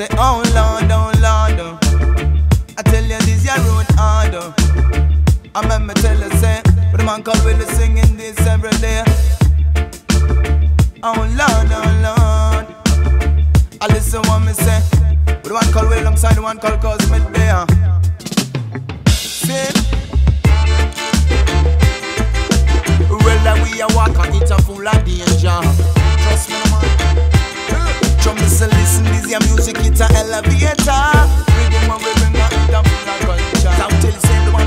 Say, oh Lord, oh Lord. oh. I tell you this your road harder. Oh. I remember tell you say, but the man called Willie singing this every day. Oh Lord, oh Lord. I listen what me say. But the one called Willie alongside the one called Cosme Deyah.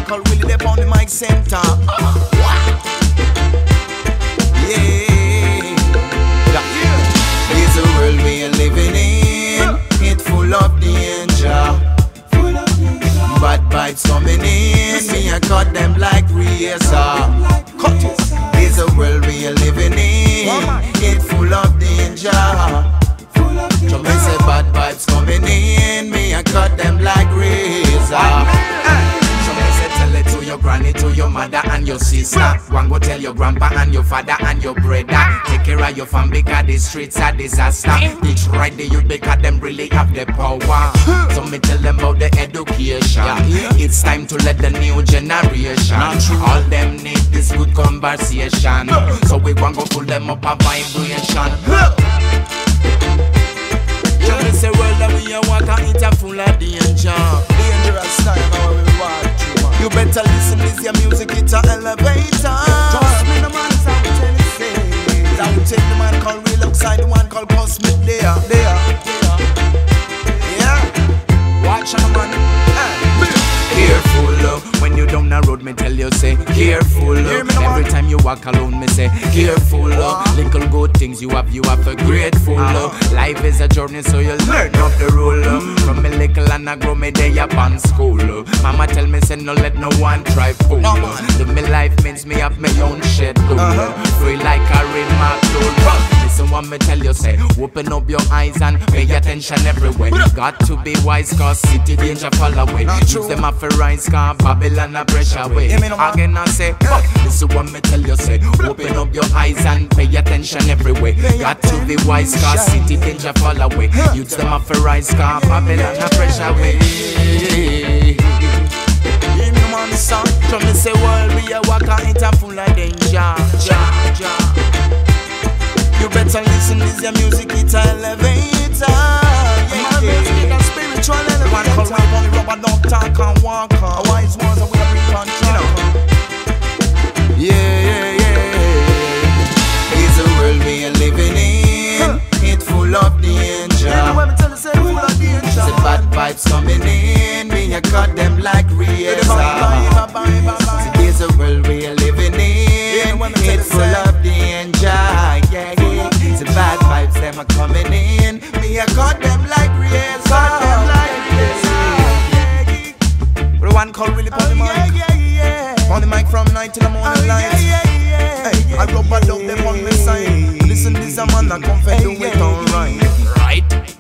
The Willie, they on the mic center. It's a world we living in. It's full of danger. Bad vibes coming in, me I cut them like razor. It to your granny, to your mother and your sister. One go tell your grandpa and your father and your brother. Take care of your family because the streets are disaster. Each right the youth because them really have the power. So me tell them about the education. It's time to let the new generation. All them need this good conversation. So we want go pull them up a vibration. Listen, your music, it's a elevator. Trust me, the man is out say. That will take the man called real outside the one called Cosme Deyah, there, there. Yeah. Watch out, man. Eh. Careful uh, when you down the road, me tell you say careful. now, Every time you walk alone, me say careful. uh, Little good things you have, you have to grateful. uh. Life is a journey, so you learn of the rule. uh. From me little and I grow me day up on school. uh. Mama tell me say no let no one try fool. No, uh. Live me life means me have my own schedule. uh. Free like a remark what me tell you say Open up your eyes and pay attention everywhere. Got to be wise cause city danger fall away Use them off a rise cause Babylon a pressure way Hear me now, man. Again I say fuck. Listen what me tell you say Open up your eyes and pay attention everywhere. Got to be wise cause city danger fall away Use them off a rise cause Babylon a pressure way You better listen, this your music, it's a elevator. Yeah, my music is a spiritual elevator. One call right on the rubber, don't talk and walk on. A wise ones are we a bring control. Yeah, yeah, yeah. It's a world we are living in. It's full of danger. Everywhere me tell you, say full of danger. Say bad vibes coming in, me I cut them like razor. Today's a world we are living in, it's full of are coming in, me I cut them like razor. Cut them like razor. The one called Willie on the mic, on the mic from night till the morning Oh, light. yeah, yeah, yeah, Hey, I rub a dub them on the side. Listen, this a man that come for do it